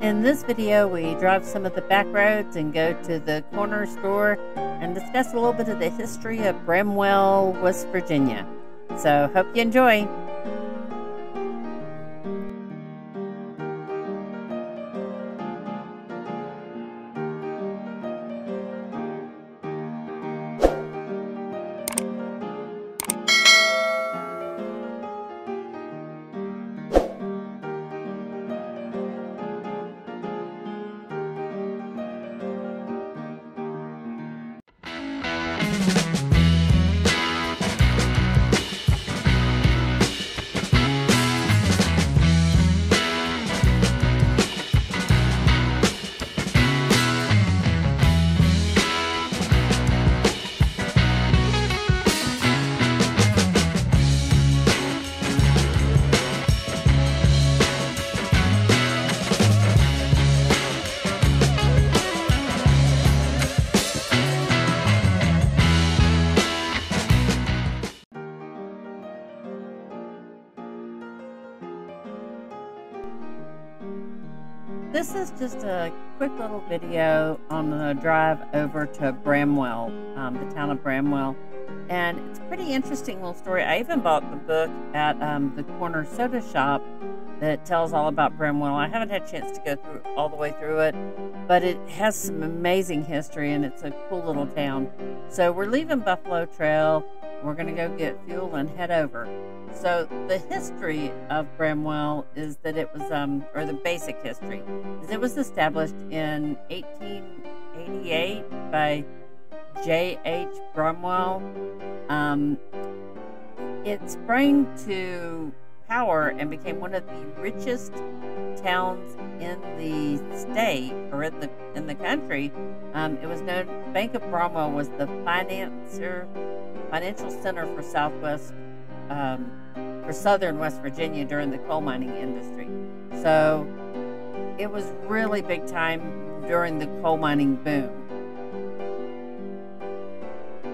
In this video, we drive some of the back roads and go to the corner store and discuss a little bit of the history of Bramwell, West Virginia. So, hope you enjoy. Just a quick little video on the drive over to Bramwell, um, the town of Bramwell. And it's a pretty interesting little story. I even bought the book at um, the corner soda shop that tells all about Bramwell. I haven't had a chance to go through all the way through it, but it has some amazing history and it's a cool little town. So we're leaving Buffalo Trail. We're going to go get fuel and head over. So the history of Bramwell is that it was, um, or the basic history, is it was established in 1888 by J.H. Bramwell. Um, it sprang to power and became one of the richest towns in the state or in the in the country. Um, it was known Bank of Bramwell was the financier financial center for Southwest um, for southern West Virginia during the coal mining industry. So it was really big time during the coal mining boom.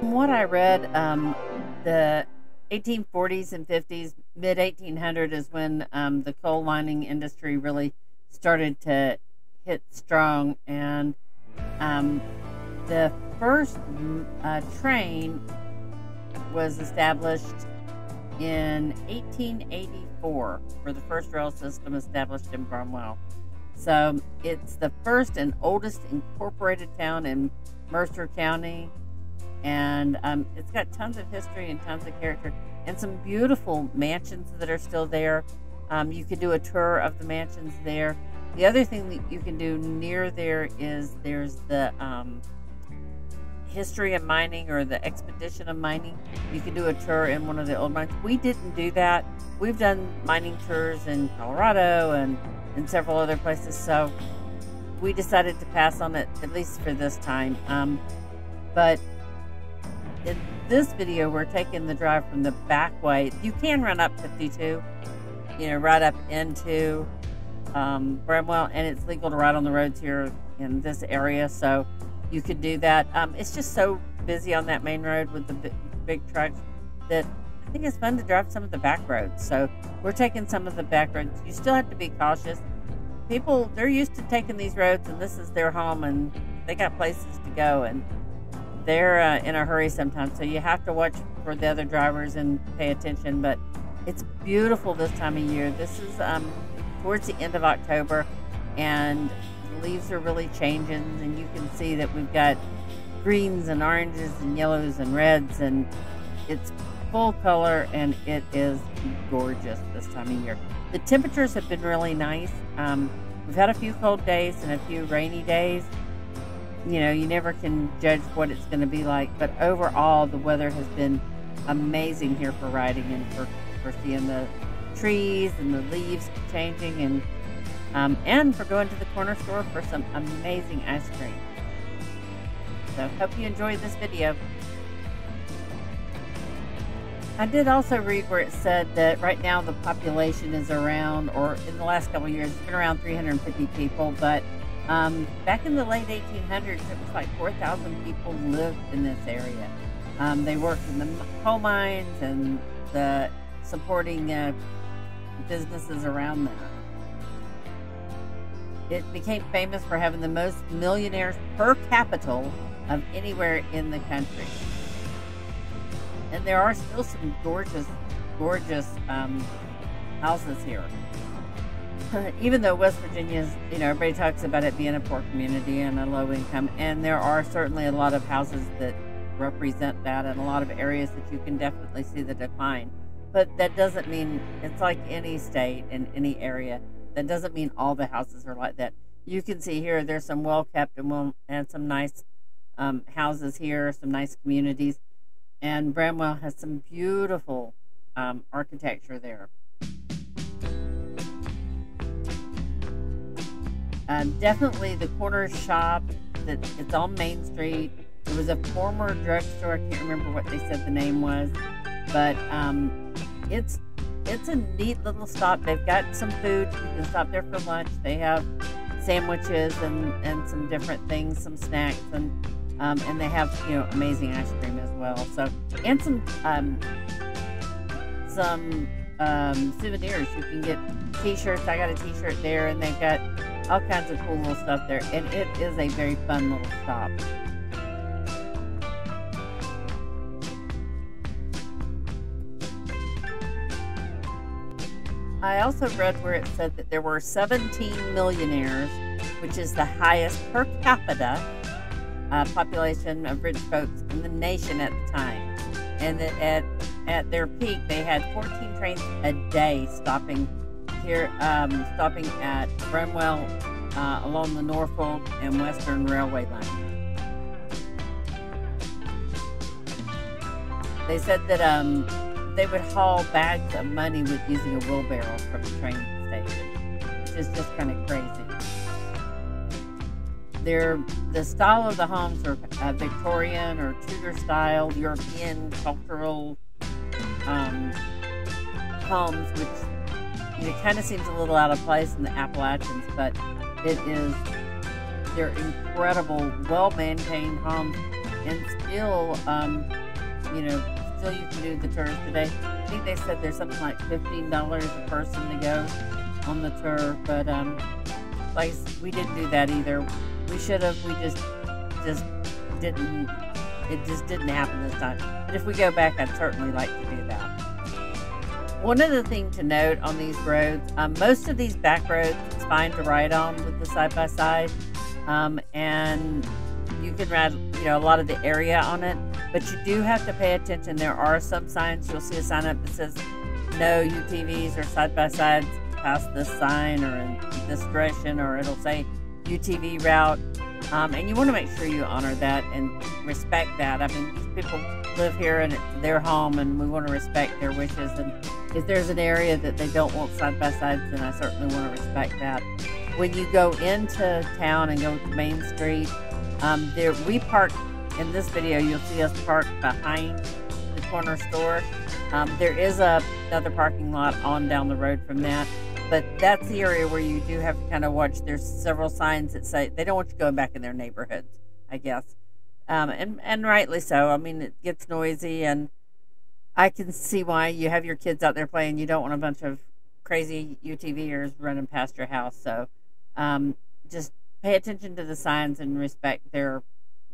From what I read, um, the 1840s and 50s, mid 1800 is when um, the coal mining industry really started to hit strong, and um, the first uh, train was established in 1884 for the first rail system established in Bramwell. So it's the first and oldest incorporated town in Mercer County. And um, it's got tons of history and tons of character and some beautiful mansions that are still there. Um, you can do a tour of the mansions there. The other thing that you can do near there is there's the um, history of mining or the expedition of mining. You can do a tour in one of the old mines. We didn't do that. We've done mining tours in Colorado and in several other places. So we decided to pass on it at least for this time. Um, but in this video, we're taking the drive from the back way. You can run up 52, you know, right up into um, Bramwell, and it's legal to ride on the roads here in this area. So you could do that. Um, it's just so busy on that main road with the big, trucks that I think it's fun to drive some of the back roads. So we're taking some of the back roads. You still have to be cautious. People, they're used to taking these roads, and this is their home, and they got places to go, and they're uh, in a hurry sometimes. So you have to watch for the other drivers and pay attention. But it's beautiful this time of year. This is um, towards the end of October, and leaves are really changing, and you can see that we've got greens and oranges and yellows and reds, and it's full color and it is gorgeous this time of year. The temperatures have been really nice. Um, we've had a few cold days and a few rainy days. You know, you never can judge what it's going to be like, but overall, the weather has been amazing here for riding and for, for seeing the trees and the leaves changing and um, and for going to the corner store for some amazing ice cream. So hope you enjoyed this video. I did also read where it said that right now the population is around, or in the last couple years, it's been around 350 people, but um, back in the late 1800s, it was like 4,000 people lived in this area. Um, they worked in the coal mines and the supporting uh, businesses around that. It became famous for having the most millionaires per capita of anywhere in the country. And there are still some gorgeous, gorgeous um, houses here. Even though West Virginia is, you know, everybody talks about it being a poor community and a low income, and there are certainly a lot of houses that represent that and a lot of areas that you can definitely see the decline. But that doesn't mean it's like any state in any area. That doesn't mean all the houses are like that. You can see here there's some well kept and well and some nice um, houses here, some nice communities, and Bramwell has some beautiful um, architecture there. Um, definitely the corner shop that it's on Main Street. It was a former drugstore. I can't remember what they said the name was, but um, it's it's a neat little stop. They've got some food. You can stop there for lunch. They have sandwiches and, and some different things, some snacks, and um, and they have you know amazing ice cream as well. So and some um, some um, souvenirs. You can get T-shirts. I got a T-shirt there, and they've got all kinds of cool little stuff there. And it is a very fun little stop. I also read where it said that there were 17 millionaires, which is the highest per capita uh, population of rich folks in the nation at the time. And that at, at their peak, they had 14 trains a day stopping here, um, stopping at Bramwell uh, along the Norfolk and Western Railway line. They said that um, they would haul bags of money with using a wheelbarrow from the train station, which is just kind of crazy. They're, the style of the homes are uh, Victorian or Tudor style, European cultural um, homes, which know, kind of seems a little out of place in the Appalachians, but it is they're incredible, well maintained homes, and still, um, you know, still you can do the tours today. I think they said there's something like fifteen dollars a person to go on the tour, but um, like we didn't do that either. We should have. We just just didn't. It just didn't happen this time. But if we go back, I'd certainly like to do that. One other thing to note on these roads, um, most of these back roads, it's fine to ride on with the side by side, um, and you can ride, you know, a lot of the area on it. But you do have to pay attention. There are some signs. You'll see a sign up that says no UTVs or side by sides past this sign or in this direction, or it'll say UTV route. Um, and you want to make sure you honor that and respect that. I mean, these people live here and it's their home, and we want to respect their wishes. And if there's an area that they don't want side by sides, then I certainly want to respect that. When you go into town and go to Main Street, um, there we park in this video, you'll see us park behind the corner store. Um, there is a, another parking lot on down the road from that, but that's the area where you do have to kind of watch. There's several signs that say they don't want you going back in their neighborhoods, I guess, um, and and rightly so. I mean, it gets noisy, and I can see why you have your kids out there playing. You don't want a bunch of crazy UTVers running past your house. So, um, just pay attention to the signs and respect their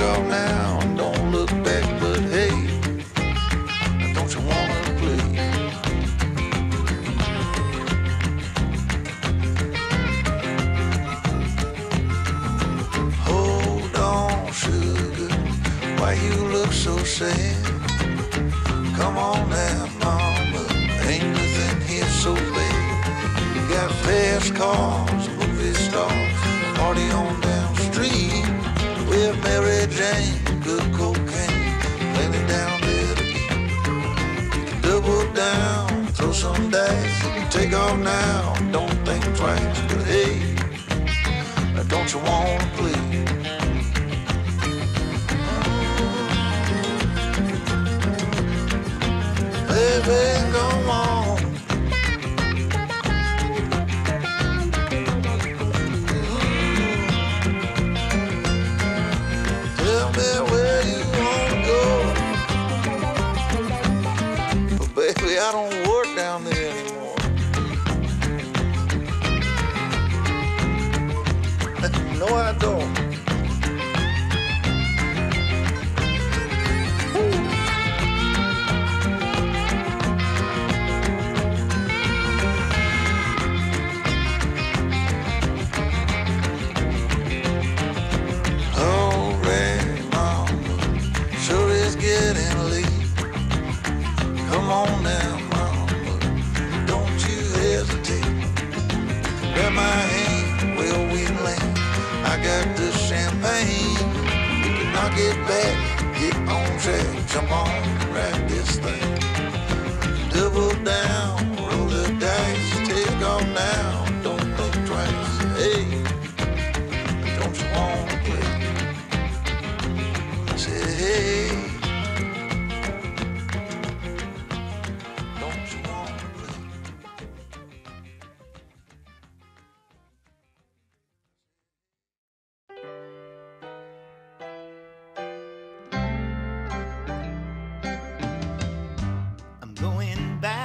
off now take off now. Don't think twice, but hey, now don't you wanna play? Baby, go on.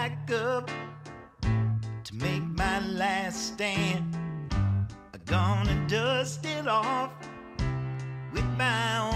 back up to make my last stand. I'm gonna dust it off with my own.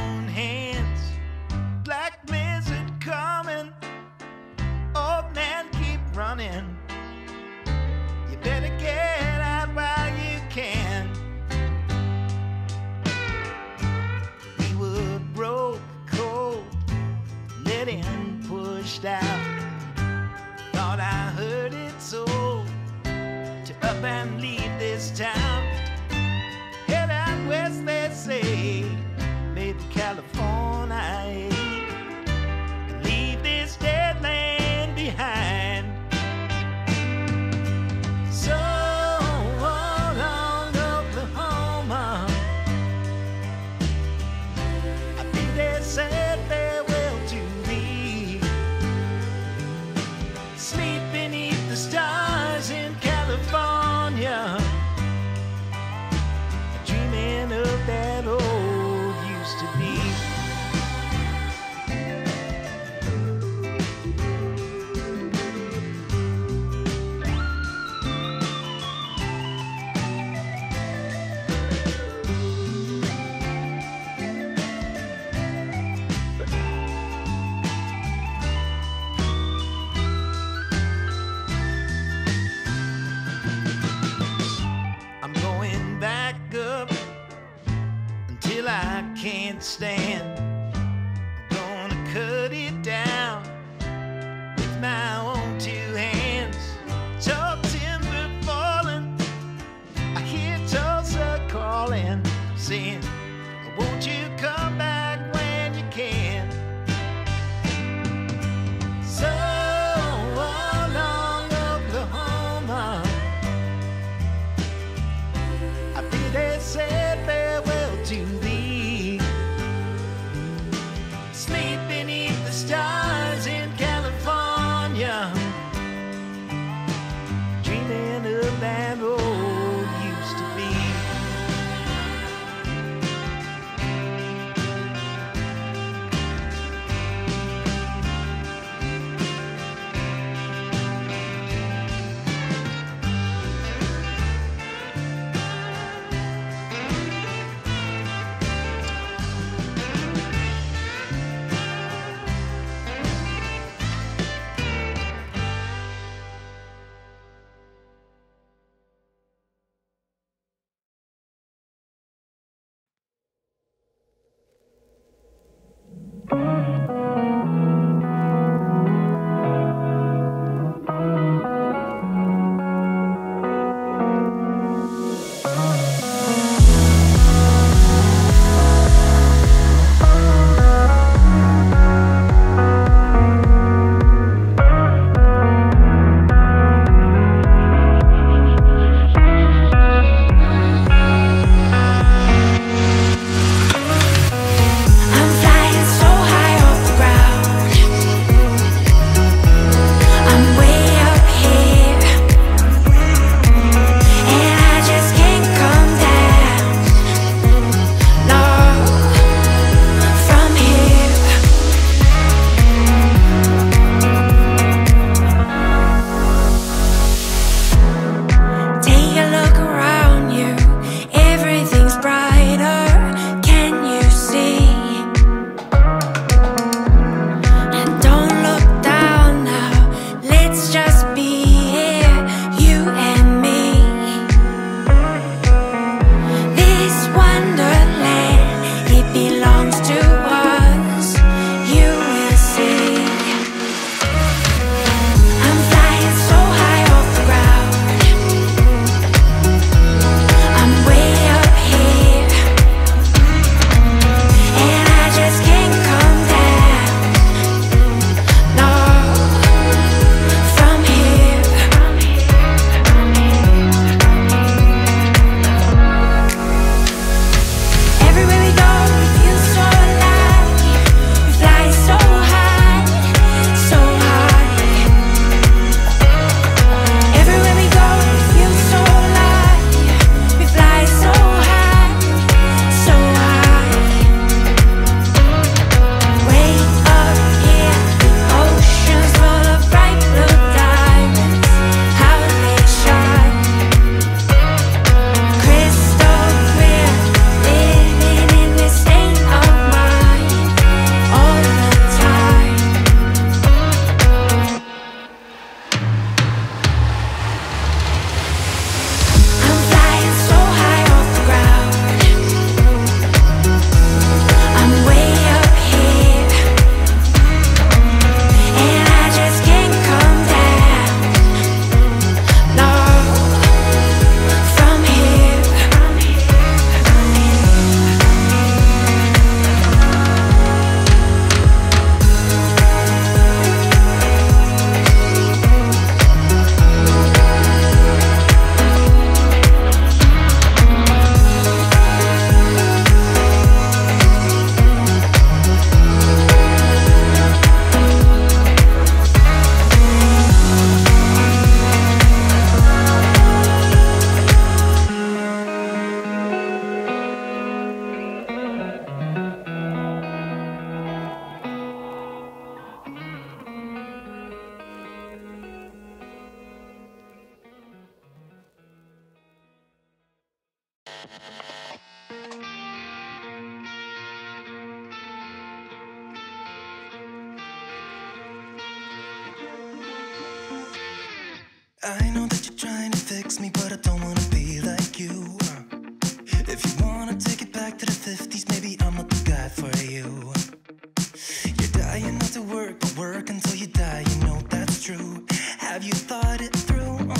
Have you thought it through? Uh,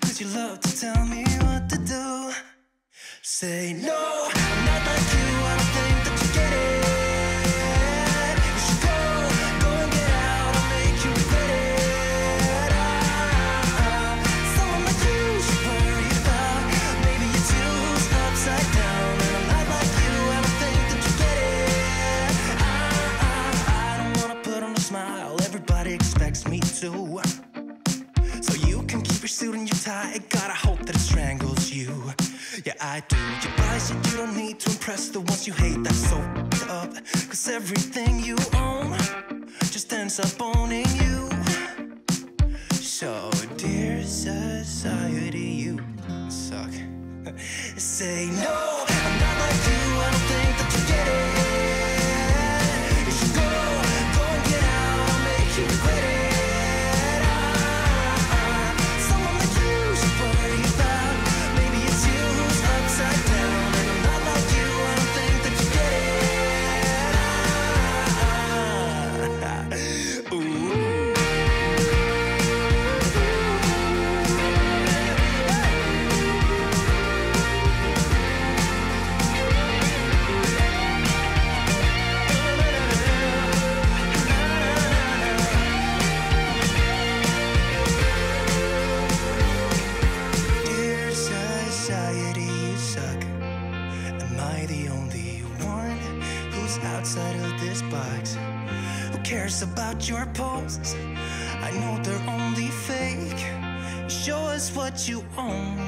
Cause you love to tell me what to do. Say no, I do. You buy shit you don't need to impress the ones you hate. That's so up. Cause everything you own just ends up owning you. So, dear society, you suck. Say no, box? Who cares about your posts? I know they're only fake. Show us what you own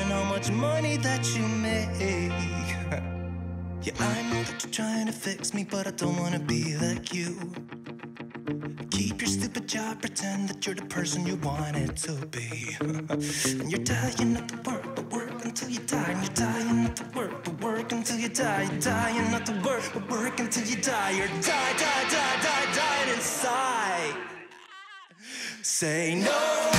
and how much money that you make. yeah, I know that you're trying to fix me, but I don't wanna be like you. Keep your stupid job, pretend that you're the person you wanted to be. and you're dying not to work, but work until you die. And you're dying not to work, but work until you die. Dying not to work, but work until you die. You're die, die, die, die, dying inside. Say no,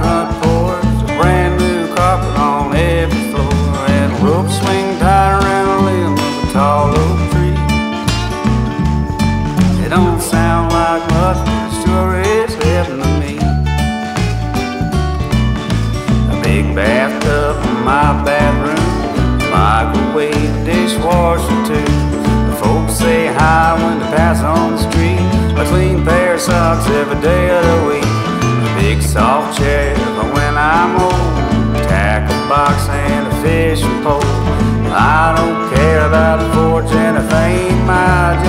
front porch, a brand new carpet on every floor, and a rope swing tied around a limb of a tall oak tree. It don't sound like much, but it sure is heaven to me. A big bathtub in my bathroom, microwave, dishwasher too. The folks say hi when they pass on the street, a clean pair of socks every day of the week big soft chair. But when I'm old Tackle box and a fishing pole. I don't care about the fortune if I ain't my